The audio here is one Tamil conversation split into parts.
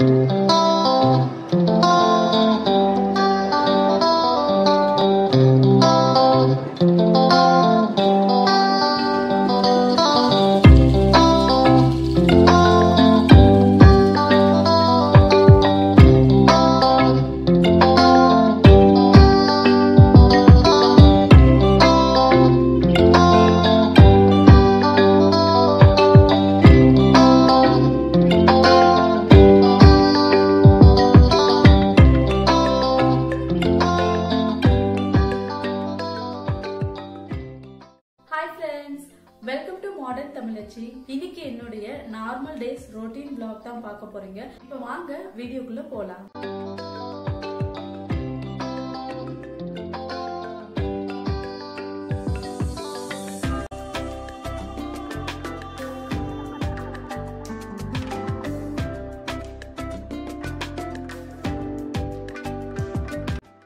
Música இன்னைக்கு நார்மல் டேஸ் ரொட்டீன் பிளாக் தான் பார்க்க போறீங்க. இப்போ வாங்க வீடியோக்குள்ள போலாம்.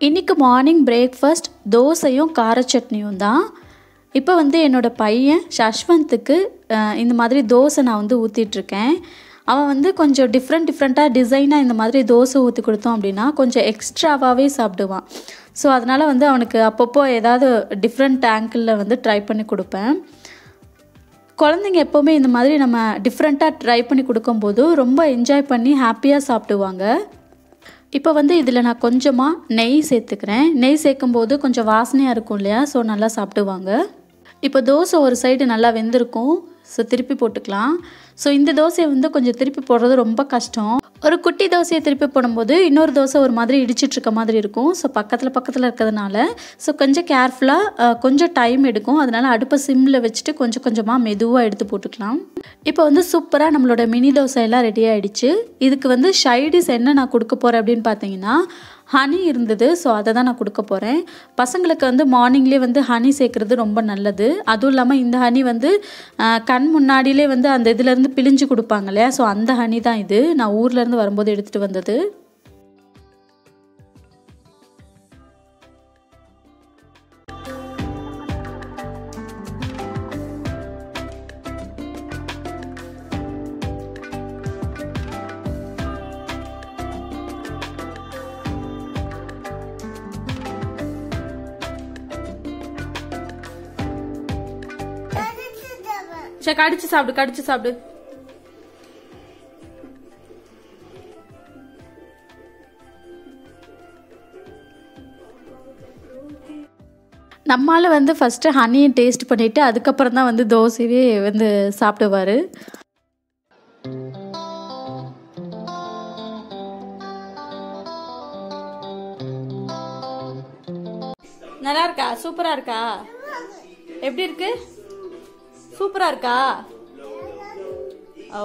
இன்னைக்கு மார்னிங் பிரேக்ஃபாஸ்ட் தோசையும் கார சட்னியும் தான். இப்போ வந்து என்னோட பையன் ஷஷ்வந்த்துக்கு இந்த மாதிரி தோசை நான் வந்து ஊற்றிட்டுருக்கேன் அவன் வந்து கொஞ்சம் டிஃப்ரெண்ட் டிஃப்ரெண்ட்டாக டிசைனாக இந்த மாதிரி தோசை ஊற்றி கொடுத்தோம் அப்படின்னா கொஞ்சம் எக்ஸ்ட்ராவாகவே சாப்பிடுவான். ஸோ அதனால் வந்து அவனுக்கு அப்பப்போ ஏதாவது டிஃப்ரெண்ட் ஆங்கிளில் வந்து ட்ரை பண்ணி கொடுப்பேன். குழந்தைங்க எப்போவுமே இந்த மாதிரி நம்ம டிஃப்ரெண்ட்டாக ட்ரை பண்ணி கொடுக்கும்போது ரொம்ப என்ஜாய் பண்ணி ஹாப்பியாக சாப்பிடுவாங்க. இப்போ வந்து இதில் நான் கொஞ்சமாக நெய் சேர்த்துக்கிறேன். நெய் சேர்க்கும்போது கொஞ்சம் வாசனையாக இருக்கும் இல்லையா? ஸோ நல்லா சாப்பிடுவாங்க. இப்போ தோசை ஒரு சைடு நல்லா வெந்திருக்கும். ஸோ திருப்பி போட்டுக்கலாம். ஸோ இந்த தோசையை வந்து கொஞ்சம் திருப்பி போடுறது ரொம்ப கஷ்டம். ஒரு குட்டி தோசையை திருப்பி போடும்போது இன்னொரு தோசை ஒரு மாதிரி இடிச்சிட்டு இருக்க மாதிரி இருக்கும். ஸோ பக்கத்தில் பக்கத்தில் இருக்கிறதுனால. ஸோ கொஞ்சம் கேர்ஃபுல்லாக கொஞ்சம் டைம் எடுக்கும். அதனால் அடுப்பை சிம்மில் வச்சுட்டு கொஞ்சம் கொஞ்சமாக மெதுவாக எடுத்து போட்டுக்கலாம். இப்போ வந்து சூப்பராக நம்மளோட மினி தோசை எல்லாம் ரெடி ஆகிடுச்சு இதுக்கு வந்து ஷைடிஸ் என்ன நான் கொடுக்க போகிறேன் அப்படின்னு பார்த்தீங்கன்னா ஹனி இருந்தது ஸோ அதை தான் நான் கொடுக்க போகிறேன் பசங்களுக்கு வந்து மார்னிங்லேயே வந்து ஹனி சேர்க்குறது ரொம்ப நல்லது. அதுவும் இல்லாமல் இந்த ஹனி வந்து கண் முன்னாடியிலே வந்து அந்த இதுலேருந்து பிழிஞ்சு கொடுப்பாங்க இல்லையா? ஸோ அந்த ஹனி தான் இது. நான் ஊர்லேருந்து வரும்போது எடுத்துகிட்டு வந்தது. சரி கடிச்சு சாப்பிடு கடிச்சு சாப்பிடு. நம்மால வந்து ஃபஸ்ட்டு ஹனியை டேஸ்ட் பண்ணிவிட்டு அதுக்கப்புறம் தான் வந்து தோசையே வந்து சாப்பிடுவார். நல்லா இருக்கா சூப்பரா இருக்கா? எப்படி இருக்கு? சூப்பரா இருக்கா?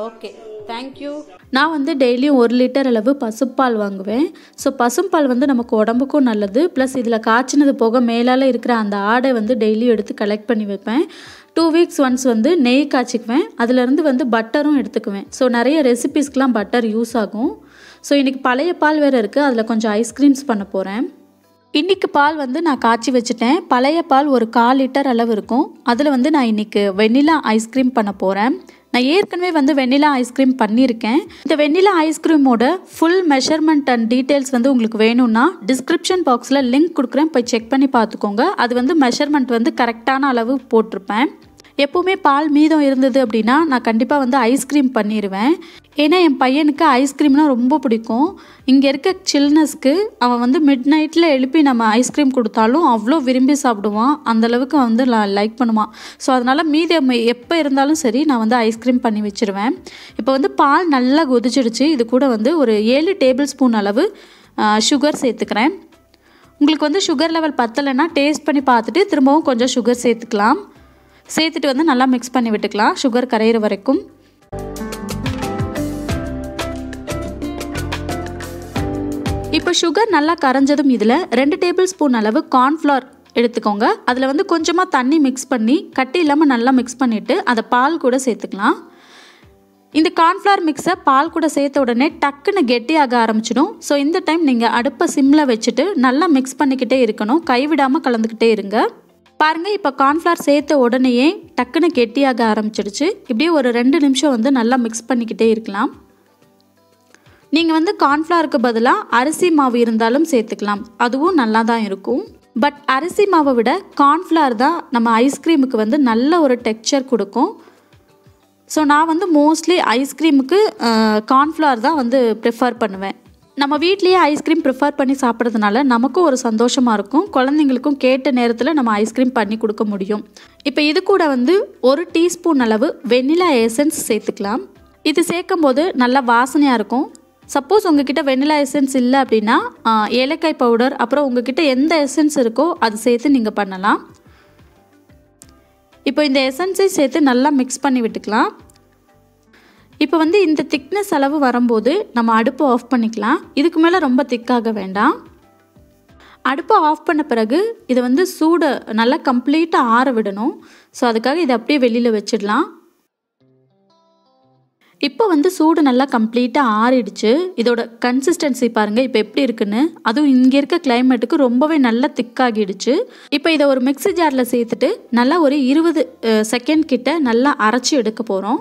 ஓகே தேங்க்யூ நான் வந்து டெய்லியும் ஒரு லிட்டர் அளவு பசுப்பால் வாங்குவேன். ஸோ பசும்பால் வந்து நமக்கு உடம்புக்கும் நல்லது. ப்ளஸ் இதில் காய்ச்சினது போக மேலால் இருக்கிற அந்த ஆடை வந்து டெய்லியும் எடுத்து கலெக்ட் பண்ணி வைப்பேன். டூ வீக்ஸ் ஒன்ஸ் வந்து நெய் காய்ச்சிக்குவேன். அதுலேருந்து வந்து பட்டரும் எடுத்துக்குவேன். ஸோ நிறைய ரெசிபீஸ்க்கெலாம் பட்டர் யூஸ் ஆகும். ஸோ இன்றைக்கி பழைய பால் வேறு இருக்குது அதில் கொஞ்சம் ஐஸ்கிரீம்ஸ் பண்ண போகிறேன் இன்றைக்கி பால் வந்து நான் காய்ச்சி வச்சுட்டேன். பழைய பால் ஒரு கால் லிட்டர் அளவு இருக்கும். அதில் வந்து நான் இன்றைக்கி வெண்ணிலா ஐஸ்கிரீம் பண்ண போகிறேன் நான் ஏற்கனவே வந்து வெண்ணிலா ஐஸ்கிரீம் பண்ணியிருக்கேன். இந்த வெண்ணிலா ஐஸ்கிரீமோட ஃபுல் மெஷர்மெண்ட் அண்ட் டீட்டெயில்ஸ் வந்து உங்களுக்கு வேணும்னா டிஸ்கிரிப்ஷன் பாக்ஸில் லிங்க் கொடுக்குறேன். போய் செக் பண்ணி பார்த்துக்கோங்க. அது வந்து மெஷர்மெண்ட் வந்து கரெக்டான அளவு போட்டிருப்பேன். எப்போவுமே பால் மீதம் இருந்தது அப்படின்னா நான் கண்டிப்பாக வந்து ஐஸ்கிரீம் பண்ணிடுவேன் ஏன்னா என் பையனுக்கு ஐஸ்கிரீம்னால் ரொம்ப பிடிக்கும். இங்கே இருக்க சில்னஸ்க்கு அவன் வந்து மிட் நைட்டில் எழுப்பி நம்ம ஐஸ்கிரீம் கொடுத்தாலும் அவ்வளோ விரும்பி சாப்பிடுவான். அந்த அளவுக்கு அவன் வந்து லைக் பண்ணுவான். ஸோ அதனால் மீதி எப்போ இருந்தாலும் சரி நான் வந்து ஐஸ்கிரீம் பண்ணி வச்சுருவேன். இப்போ வந்து பால் நல்லா கொதிச்சிடுச்சு. இது கூட வந்து ஒரு ஏழு டேபிள் ஸ்பூன் அளவு சுகர் சேர்த்துக்கிறேன். உங்களுக்கு வந்து சுகர் லெவல் பத்தலைன்னா டேஸ்ட் பண்ணி பார்த்துட்டு திரும்பவும் கொஞ்சம் சுகர் சேர்த்துக்கலாம். சேர்த்துட்டு வந்து நல்லா மிக்ஸ் பண்ணி விட்டுக்கலாம். சுகர் கரையிற வரைக்கும். இப்போ சுகர் நல்லா கரைஞ்சதும் இதில் ரெண்டு டேபிள் ஸ்பூன் அளவு கார்ன்ஃப்ளவர் எடுத்துக்கோங்க. அதில் வந்து கொஞ்சமாக தண்ணி மிக்ஸ் பண்ணி கட்டி இல்லாமல் நல்லா மிக்ஸ் பண்ணிவிட்டு அதை பால் கூட சேர்த்துக்கலாம். இந்த கார்ன்ஃப்ளவர் மிக்ஸை பால் கூட சேர்த்த உடனே டக்குன்னு கெட்டியாக ஆரம்பிச்சிடும். ஸோ இந்த டைம் நீங்கள் அடுப்பை சிம்மில் வச்சுட்டு நல்லா மிக்ஸ் பண்ணிக்கிட்டே இருக்கணும். கைவிடாமல் கலந்துக்கிட்டே இருங்க. பாருங்கள் இப்போ கார்ன்ஃப்ளவர் சேர்த்த உடனேயே டக்குன்னு கெட்டியாக ஆரம்பிச்சிடுச்சு. இப்படியே ஒரு ரெண்டு நிமிஷம் வந்து நல்லா மிக்ஸ் பண்ணிக்கிட்டே இருக்கலாம். நீங்கள் வந்து கார்ன்ஃப்ளவருக்கு பதிலாக அரிசி மாவு இருந்தாலும் சேர்த்துக்கலாம். அதுவும் நல்லா தான் இருக்கும். பட் அரிசி மாவை விட கார்ன்ஃப்ளவர் தான் நம்ம ஐஸ்கிரீமுக்கு வந்து நல்ல ஒரு டெக்ஸ்சர் கொடுக்கும். ஸோ நான் வந்து மோஸ்ட்லி ஐஸ்கிரீமுக்கு கார்ன்ஃப்ளவர் தான் வந்து ப்ரிஃபர் பண்ணுவேன். நம்ம வீட்லேயே ஐஸ்கிரீம் ப்ரிஃபர் பண்ணி சாப்பிட்றதுனால நமக்கும் ஒரு சந்தோஷமாக இருக்கும். குழந்தைங்களுக்கும் கேட்ட நேரத்தில் நம்ம ஐஸ்கிரீம் பண்ணி கொடுக்க முடியும். இப்போ இது கூட வந்து ஒரு டீஸ்பூன் அளவு வெண்ணிலா எசன்ஸ் சேர்த்துக்கலாம். இது சேர்க்கும் போது நல்லா வாசனையாக இருக்கும். சப்போஸ் உங்ககிட்ட வெண்ணிலா எசன்ஸ் இல்லை அப்படின்னா ஏலக்காய் பவுடர் அப்புறம் உங்ககிட்ட எந்த எசன்ஸ் இருக்கோ அது சேர்த்து நீங்கள் பண்ணலாம். இப்போ இந்த எசன்ஸை சேர்த்து நல்லா மிக்ஸ் பண்ணி விட்டுக்கலாம். இப்போ வந்து இந்த திக்னஸ் அளவு வரும்போது நம்ம அடுப்பை ஆஃப் பண்ணிக்கலாம். இதுக்கு மேலே ரொம்ப திக்காக வேண்டாம். அடுப்பை ஆஃப் பண்ண பிறகு இதை வந்து சூடை நல்லா கம்ப்ளீட்டாக ஆற விடணும். ஸோ அதுக்காக இதை அப்படியே வெளியில் வச்சிடலாம். இப்போ வந்து சூடு நல்லா கம்ப்ளீட்டாக ஆறிடுச்சு. இதோட கன்சிஸ்டன்சி பாருங்கள் இப்போ எப்படி இருக்குன்னு. அதுவும் இங்கே இருக்க கிளைமேட்டுக்கு ரொம்பவே நல்லா திக்காகிடுச்சு இப்போ இதை ஒரு மிக்ஸி ஜாரில் சேர்த்துட்டு நல்லா ஒரு இருபது செகண்ட் கிட்ட நல்லா அரைச்சி எடுக்க போகிறோம்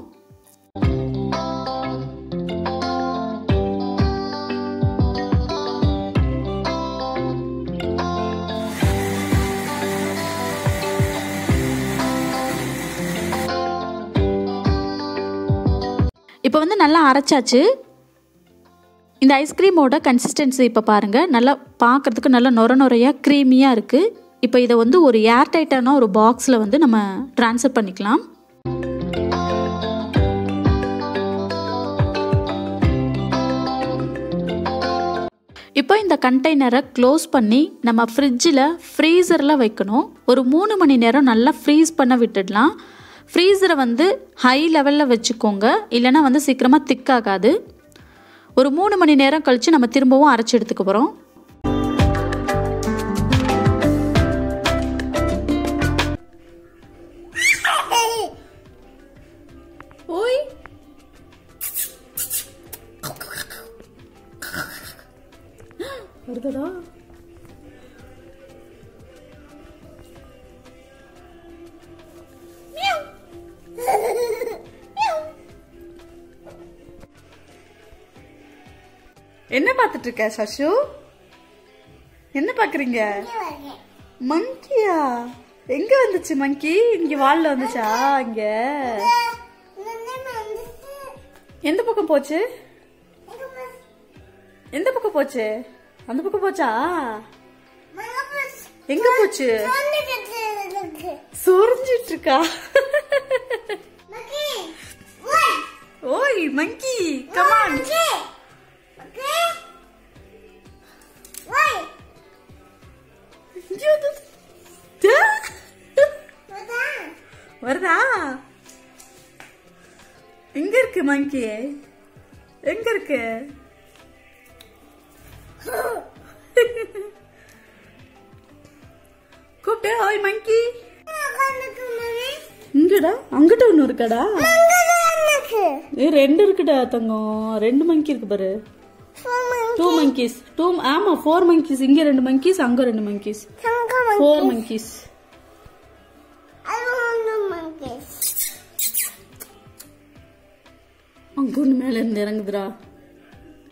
இப்போ வந்து நல்லா அரைச்சாச்சு. இந்த ஐஸ்கிரீமோட கன்சிஸ்டன்சி இப்போ பாருங்கள் நல்லா பார்க்குறதுக்கு நல்லா நொர நொறையாக க்ரீமியாக இருக்குது இப்போ இதை வந்து ஒரு ஏர் டைட்டான ஒரு பாக்ஸில் வந்து நம்ம ட்ரான்ஸ்ஃபர் பண்ணிக்கலாம். இப்போ இந்த கண்டெய்னரை க்ளோஸ் பண்ணி நம்ம ஃப்ரிட்ஜில் ஃப்ரீசரில் வைக்கணும். ஒரு மூணு மணி நேரம் நல்லா ஃப்ரீஸ் பண்ண விட்டுடலாம். ஃப்ரீசரை வந்து ஹை லெவலில் வச்சுக்கோங்க. இல்லைன்னா வந்து சீக்கிரமாக திக்காகாது ஒரு மூணு மணி நேரம் கழித்து நம்ம திரும்பவும் அரைச்சி எடுத்துக்க போகிறோம் என்ன பார்த்துட்டு இருக்க சஷு? என்ன பாக்குறீங்க மங்கியா எங்க வந்துச்சு மங்கி இங்க வால்ல வந்துச்சா? இங்க. எந்த பக்கம் போச்சு? எந்த பக்கம் போச்சு? அந்த பக்கம் போச்சா? எங்க போச்சு? சொரிஞ்சிட்டு இருக்கா ஓய் மங்கி கமான் வருதா? எங்க இருக்கு மங்கி எங்க இருக்கு? கூப்பிட்டு ஓய் மங்கி இங்கடா அங்கிட்ட ஒண்ணு இருக்கடா. ஏ ரெண்டு இருக்குடா தங்கம். ரெண்டு மங்கி இருக்கு பாரு. டூ மங்கீஸ் டூ ஆமா ஃபோர் மங்கீஸ் இங்க ரெண்டு மங்கீஸ் அங்க ரெண்டு மங்கீஸ் ஃபோர் மங்கீஸ் அங்க மேலேருந்து இருந்து இறங்குதுடா.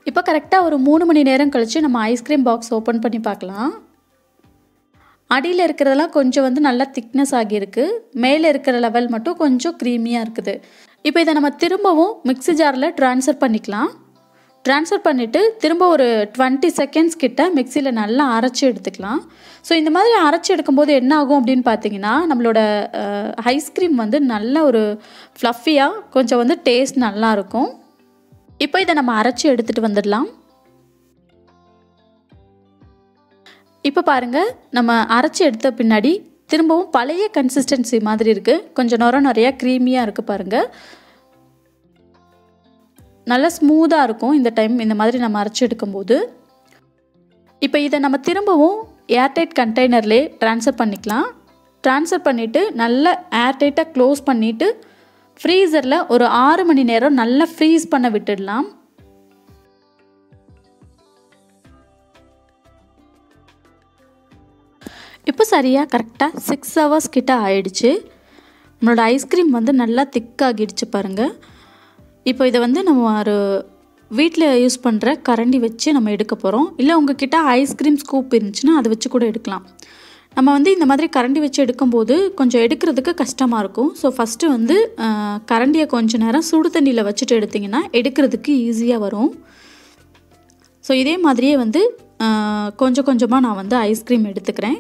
இப்போ கரெக்டாக ஒரு மூணு மணி நேரம் கழித்து நம்ம ஐஸ்கிரீம் பாக்ஸ் ஓப்பன் பண்ணி பார்க்கலாம். அடியில் இருக்கிறதெல்லாம் கொஞ்சம் வந்து நல்லா திக்னஸ் ஆகியிருக்கு. மேலே இருக்கிற லெவல் மட்டும் கொஞ்சம் க்ரீமியாக இருக்குது. இப்போ இதை நம்ம திரும்பவும் மிக்ஸி ஜாரில் ட்ரான்ஸ்ஃபர் பண்ணிக்கலாம். ட்ரான்ஸ்ஃபர் பண்ணிவிட்டு திரும்ப ஒரு டுவெண்ட்டி செகண்ட்ஸ் கிட்ட மிக்சியில் நல்லா அரைச்சி எடுத்துக்கலாம். ஸோ இந்த மாதிரி அரைச்சி எடுக்கும்போது என்ன ஆகும் அப்படின்னு பார்த்தீங்கன்னா நம்மளோட ஐஸ்கிரீம் வந்து நல்ல ஒரு ஃப்ளஃபியாக கொஞ்சம் வந்து டேஸ்ட் நல்லாயிருக்கும் இப்போ இதை நம்ம அரைச்சி எடுத்துகிட்டு வந்துடலாம். இப்போ பாருங்கள் நம்ம அரைச்சி எடுத்த பின்னாடி திரும்பவும் பழைய கன்சிஸ்டன்சி மாதிரி இருக்குது கொஞ்சம் நிறம் நிறையா க்ரீமியாக இருக்குது பாருங்கள் நல்லா ஸ்மூத்தாக இருக்கும் இந்த டைம் இந்த மாதிரி நம்ம அரைச்சி எடுக்கும்போது. இப்போ இதை நம்ம திரும்பவும் ஏர்டைட் கண்டெய்னர்லேயே ட்ரான்ஸ்ஃபர் பண்ணிக்கலாம். ட்ரான்ஸ்ஃபர் பண்ணிவிட்டு நல்லா ஏர்டைட்டாக க்ளோஸ் பண்ணிவிட்டு ஃப்ரீசரில் ஒரு ஆறு மணி நேரம் நல்லா ஃப்ரீஸ் பண்ண விட்டுடலாம். இப்போ சரியாக கரெக்டாக சிக்ஸ் ஹவர்ஸ் கிட்ட ஆயிடுச்சு. நம்மளோட ஐஸ்கிரீம் வந்து நல்லா திக்காகிடுச்சு பாருங்கள் இப்போ இதை வந்து நம்ம ஒரு வீட்டில் யூஸ் பண்ணுற கரண்டி வச்சு நம்ம எடுக்க போகிறோம் இல்லை உங்ககிட்ட ஐஸ்கிரீம் ஸ்கூப் இருந்துச்சுன்னா அதை வச்சு கூட எடுக்கலாம். நம்ம வந்து இந்த மாதிரி கரண்டி வச்சு எடுக்கும்போது கொஞ்சம் எடுக்கிறதுக்கு கஷ்டமாக இருக்கும். ஸோ ஃபஸ்ட்டு வந்து கரண்டியை கொஞ்ச நேரம் சுடு தண்ணியில் வச்சுட்டு எடுத்திங்கன்னா எடுக்கிறதுக்கு ஈஸியாக வரும். ஸோ இதே மாதிரியே வந்து கொஞ்சம் கொஞ்சமாக நான் வந்து ஐஸ்கிரீம் எடுத்துக்கிறேன்.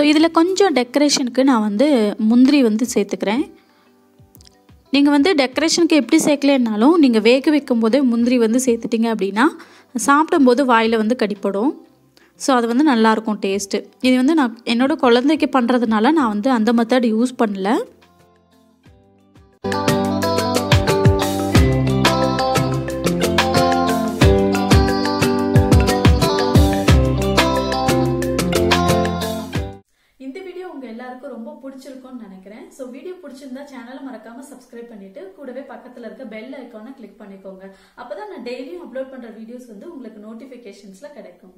ஸோ இதில் கொஞ்சம் டெக்கரேஷனுக்கு நான் வந்து முந்திரி வந்து சேர்த்துக்கிறேன். நீங்கள் வந்து டெக்கரேஷனுக்கு எப்படி சேர்க்கலனாலும் நீங்கள் வேக வைக்கும் போதே முந்திரி வந்து சேர்த்துட்டிங்க அப்படின்னா சாப்பிடும்போது வாயில் வந்து கடிப்படும். ஸோ அது வந்து நல்லாயிருக்கும் டேஸ்ட்டு இது வந்து நான் என்னோடய குழந்தைக்கு பண்ணுறதுனால நான் வந்து அந்த மெத்தட் யூஸ் பண்ணல. ஸோ வீடியோ பிடிச்சிருந்தா சேனலை மறக்காம சப்ஸ்கிரைப் பண்ணிட்டு கூடவே பக்கத்துல இருக்க பெல் ஐக்கானை கிளிக் பண்ணிக்கோங்க. அப்பதான் நான் டெய்லியும் அப்லோட் பண்ற வீடியோஸ் வந்து உங்களுக்கு நோட்டிபிகேஷன்ஸ்ல கிடைக்கும்.